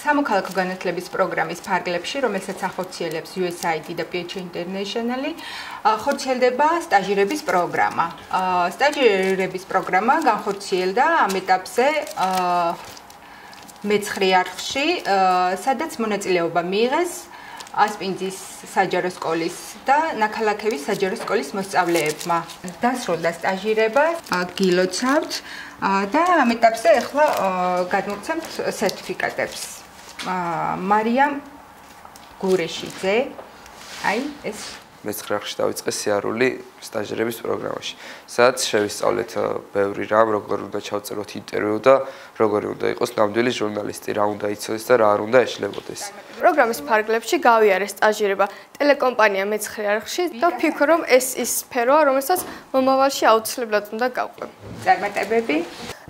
სამოქალაქო განათლების პროგრამის ფარგლებში, რომელსაც ახორციელებს USAID და PH International-ი, ხორციელდება სტაჟირების პროგრამა. სტაჟირების პროგრამა განხორციელდა ამ ეტაპზე მეცხრე არხში, სადაც მონაწილეობა მიიღეს ასპინძის საჯარო სკოლის და ნაქალაქევის საჯარო სკოლის მოსწავლეებმა. დასრულდა სტაჟირება, გილოცავთ და ამ ეტაპზე ახლა გადმოგცემთ სერტიფიკატებს. მარიამ გურეშიძე. აი ეს მეცხრე ხში დავიწყე სიარული სტაჟირების პროგრამაში. სადაც შევისწავლეთ ბევრი რამ, როგორ უნდა ჩავწეროთ ინტერვიუ და როგორი უნდა იყოს ნამდვილი ჟურნალისტი, რა უნდა იცოდეს და რა არ უნდა ეშლებოდეს. პროგრამის ფარგლებში გავიარე სტაჟირება ტელეკომპანია მეცხრე არხში და ვფიქრობ, რომ ეს ის სფეროა, რომელსაც მომავალში აუცილებლად უნდა გავყვე. წარმატებები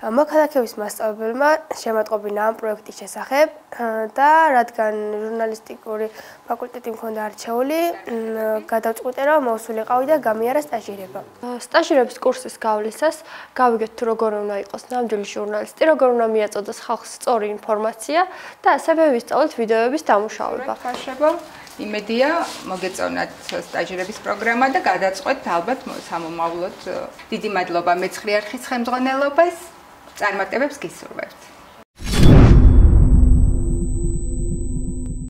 მოქალაქეების მასწავლებელმა შემატყობინა ამ პროექტის შესახებ და რადგან ჟურნალისტიკური ფაკულტეტი მქონდა არჩეული, გადავწყვიტე რომ მოსულიყავი და გამიარა სტაჟირება. სტაჟირების კურსის გავლისას გავიგეთ თუ როგორ უნდა იყოს ნამდვილი ჟურნალისტი, როგორ უნდა მიაწოდოს ხალხს სწორი ინფორმაცია და ასევე ვისწავლეთ ვიდეოების დამუშავება. ხარშება იმედია მოგეწონათ სტაჟირების პროგრამა და გადაწყვეტთ ალბათ სამომავლოდ დიდი მადლობა მეცხრე არხის ხელმძღვანელობას წარმატებებს გისურვებთ.